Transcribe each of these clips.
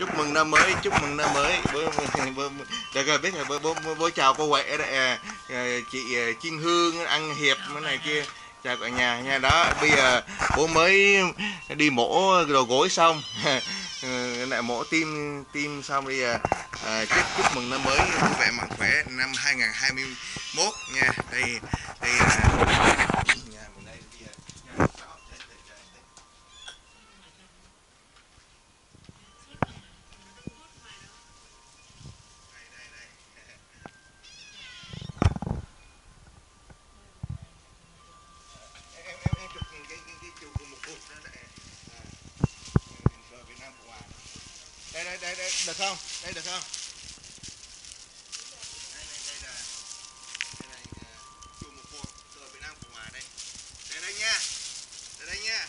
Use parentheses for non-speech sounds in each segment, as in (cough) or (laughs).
chúc mừng năm mới chúc mừng năm mới. Bố (laughs) bố được rồi biết rồi bố, bố, bố, bố chào cô huệ đây à, à, chị à, Chiên Hương ăn hiệp cái này kia. Chào cả nhà nha. Đó bây giờ bố mới đi mổ đồ gối xong. (laughs) Ừ, lại mổ tim tim xong bây giờ à, chúc chúc mừng năm mới. Vui vẻ mạnh khỏe năm 2021 nha. Đây đây là được không? Đây được không đây đây đây là đây này à, chụp một cột cờ Việt Nam Cộng Hòa đây đây đây nha đây đây nha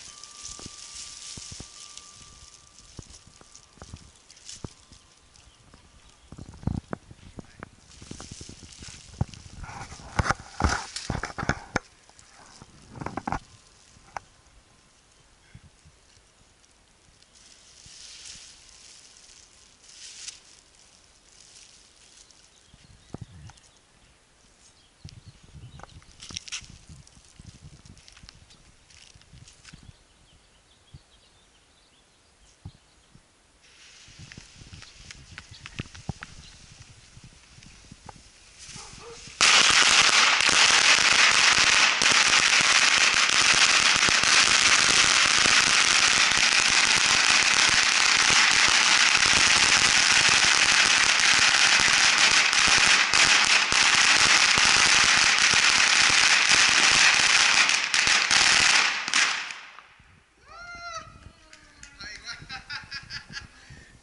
hay quá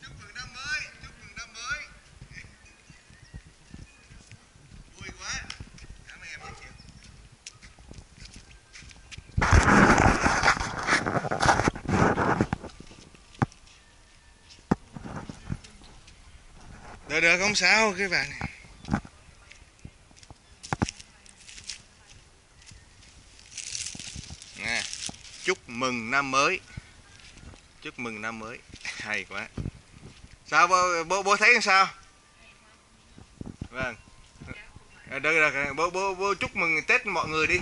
chúc mừng năm mới chúc mừng năm mới vui quá cảm ơn em rất nhiều được được không sao cái bạn này. Nè chúc mừng năm mới. Chúc mừng năm mới. (laughs) Hay quá. Sao bố bố, bố thấy sao? Vâng. À, được được. Bố bố bố chúc mừng tết mọi người đi.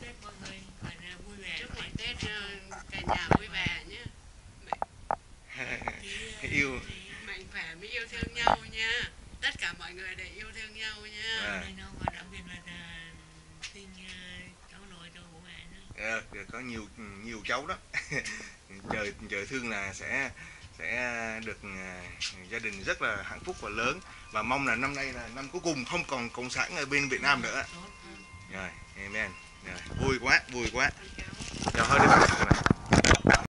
Tết mọi người phải là vui vẻ. Chúc khỏe mừng tết cả nhà vui vẻ nhé. Tí, (laughs) yêu có nhiều nhiều cháu đó. (laughs) Trời trời thương là sẽ sẽ được à, gia đình rất là hạnh phúc và lớn. Và mong là năm nay là năm cuối cùng không còn cộng sản ở bên Việt Nam nữa. Rồi, amen. Rồi, vui quá vui quá. Rồi thôi đi.